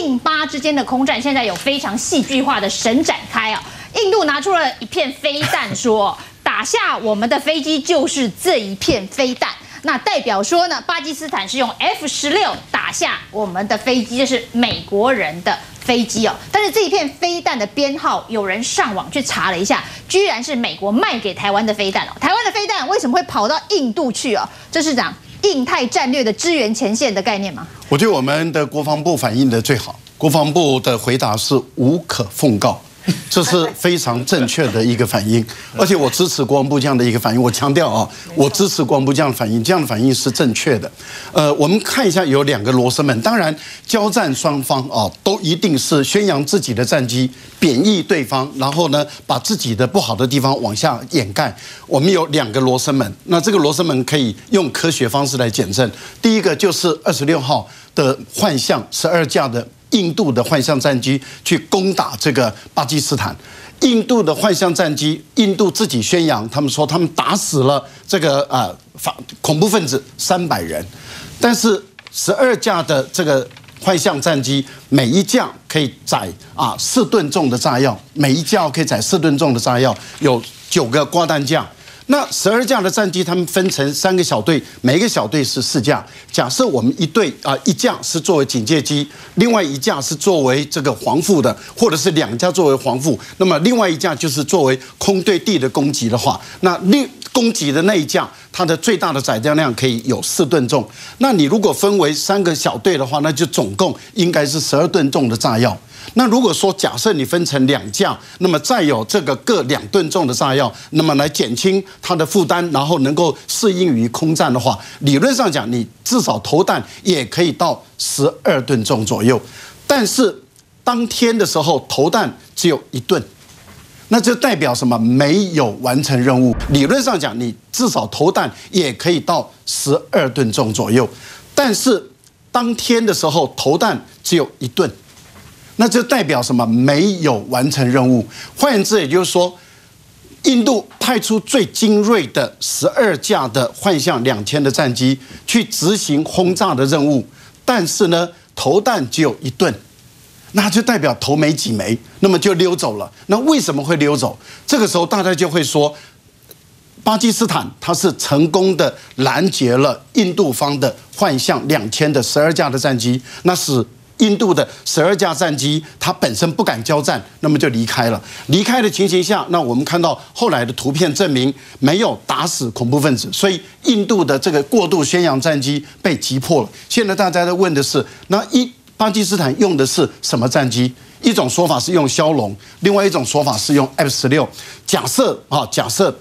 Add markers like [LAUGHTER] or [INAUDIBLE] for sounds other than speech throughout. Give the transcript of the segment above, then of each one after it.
印巴之间的空战现在有非常戏剧化的神展开啊！印度拿出了一片飞弹，说 [LAUGHS] 打下我们的飞机就是这一片飞弹。那代表说呢，巴基斯坦是用 F 十六打下我们的飞机，这是美国人的飞机哦。但是这一片飞弹的编号，有人上网去查了一下，居然是美国卖给台湾的飞弹哦。台湾的飞弹为什么会跑到印度去哦？这是讲印太战略的支援前线的概念吗？我觉得我们的国防部反映的最好，国防部的回答是无可奉告。[LAUGHS] 这是非常正确的一个反应，[LAUGHS] 而且我支持国防部这样的一个反应。我强调啊，我支持国防部这样的反应，这样的反应是正确的。呃，我们看一下有两个罗生门，当然交战双方啊都一定是宣扬自己的战机，贬义对方，然后呢把自己的不好的地方往下掩盖。我们有两个罗生门，那这个罗生门可以用科学方式来检证。第一个就是二十六号的幻象十二架的。印度的幻象战机去攻打这个巴基斯坦，印度的幻象战机，印度自己宣扬，他们说他们打死了这个啊反恐怖分子三百人，但是十二架的这个幻象战机，每一架可以载啊四吨重的炸药，每一架可以载四吨重的炸药，有九个挂弹架。那十二架的战机，他们分成三个小队，每一个小队是四架。假设我们一队啊一架是作为警戒机，另外一架是作为这个防护的，或者是两架作为防护，那么另外一架就是作为空对地的攻击的话，那另攻击的那一架，它的最大的载弹量可以有四吨重。那你如果分为三个小队的话，那就总共应该是十二吨重的炸药。那如果说假设你分成两架，那么再有这个各两吨重的炸药，那么来减轻它的负担，然后能够适应于空战的话，理论上讲，你至少投弹也可以到十二吨重左右。但是当天的时候投弹只有一吨，那就代表什么？没有完成任务。理论上讲，你至少投弹也可以到十二吨重左右，但是当天的时候投弹只有一吨。那就代表什么？没有完成任务。换言之，也就是说，印度派出最精锐的十二架的幻象两千的战机去执行轰炸的任务，但是呢，投弹只有一吨，那就代表投没几枚，那么就溜走了。那为什么会溜走？这个时候大家就会说，巴基斯坦它是成功的拦截了印度方的幻象两千的十二架的战机，那是。印度的十二架战机，它本身不敢交战，那么就离开了。离开的情形下，那我们看到后来的图片证明没有打死恐怖分子，所以印度的这个过度宣扬战机被击破了。现在大家在问的是，那一巴基斯坦用的是什么战机？一种说法是用枭龙，另外一种说法是用 F 十六。假设啊，假设。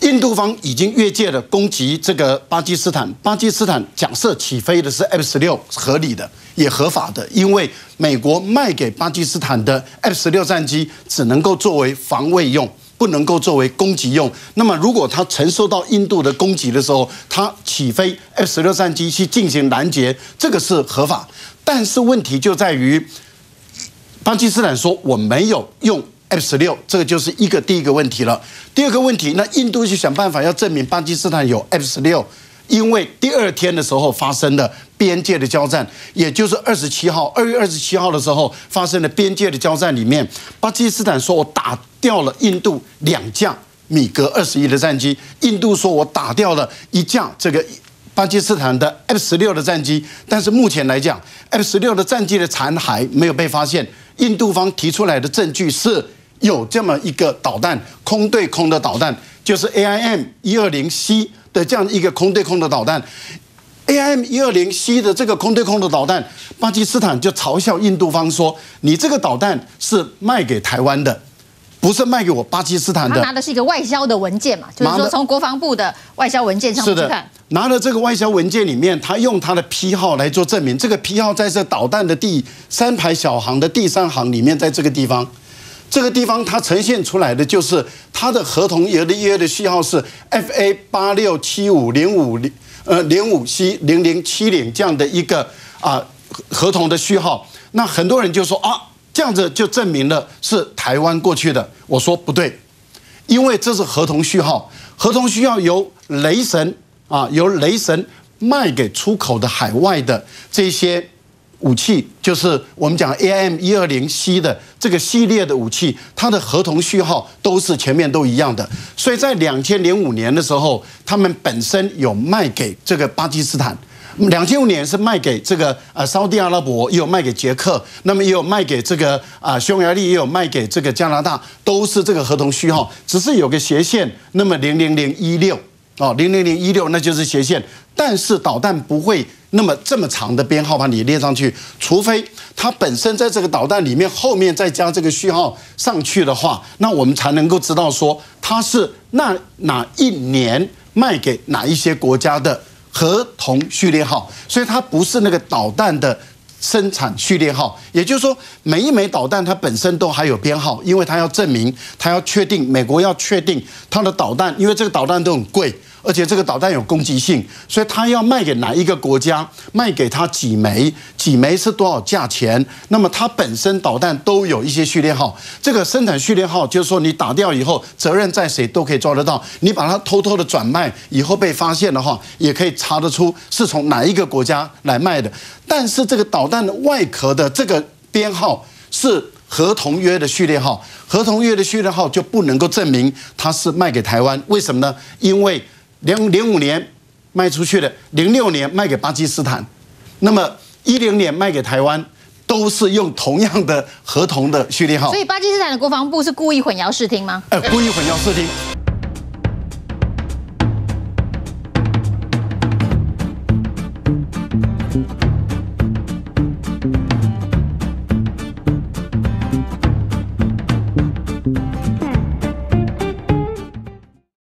印度方已经越界了，攻击这个巴基斯坦。巴基斯坦假设起飞的是 F 十六，合理的，也合法的，因为美国卖给巴基斯坦的 F 十六战机只能够作为防卫用，不能够作为攻击用。那么，如果它承受到印度的攻击的时候，它起飞 F 十六战机去进行拦截，这个是合法。但是问题就在于，巴基斯坦说我没有用。F 十六，这个就是一个第一个问题了。第二个问题，那印度去想办法要证明巴基斯坦有 F 十六，因为第二天的时候发生了边界的交战，也就是二十七号，二月二十七号的时候发生了边界的交战里面，巴基斯坦说我打掉了印度两架米格二十一的战机，印度说我打掉了一架这个巴基斯坦的 F 十六的战机，但是目前来讲，F 十六的战机的残骸没有被发现。印度方提出来的证据是有这么一个导弹，空对空的导弹，就是 AIM 一二零 C 的这样一个空对空的导弹。AIM 一二零 C 的这个空对空的导弹，巴基斯坦就嘲笑印度方说：“你这个导弹是卖给台湾的。”不是卖给我巴基斯坦的，他拿的是一个外销的文件嘛，就是说从国防部的外销文件上去看，拿了这个外销文件里面，他用他的批号来做证明，这个批号在这导弹的第三排小行的第三行里面，在这个地方，这个地方它呈现出来的就是它的合同有的约的序号是 FA 八六七五零五零呃零五 C 零零七零这样的一个啊合同的序号，那很多人就说啊。这样子就证明了是台湾过去的。我说不对，因为这是合同序号，合同需要由雷神啊，由雷神卖给出口的海外的这些武器，就是我们讲 AIM 一二零 C 的这个系列的武器，它的合同序号都是前面都一样的。所以在两千零五年的时候，他们本身有卖给这个巴基斯坦。两千五年是卖给这个呃沙地阿拉伯，也有卖给捷克，那么也有卖给这个啊匈牙利，也有卖给这个加拿大，都是这个合同序号，只是有个斜线，那么零零零一六哦，零零零一六那就是斜线，但是导弹不会那么这么长的编号把你列上去，除非它本身在这个导弹里面后面再加这个序号上去的话，那我们才能够知道说它是那哪一年卖给哪一些国家的。合同序列号，所以它不是那个导弹的生产序列号，也就是说，每一枚导弹它本身都还有编号，因为它要证明，它要确定，美国要确定它的导弹，因为这个导弹都很贵。而且这个导弹有攻击性，所以他要卖给哪一个国家，卖给他几枚，几枚是多少价钱？那么它本身导弹都有一些序列号，这个生产序列号就是说你打掉以后，责任在谁都可以抓得到。你把它偷偷的转卖，以后被发现的话，也可以查得出是从哪一个国家来卖的。但是这个导弹的外壳的这个编号是合同约的序列号，合同约的序列号就不能够证明它是卖给台湾。为什么呢？因为零零五年卖出去的，零六年卖给巴基斯坦，那么一零年卖给台湾，都是用同样的合同的序列号。所以巴基斯坦的国防部是故意混淆视听吗？呃，故意混淆视听。